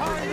behind!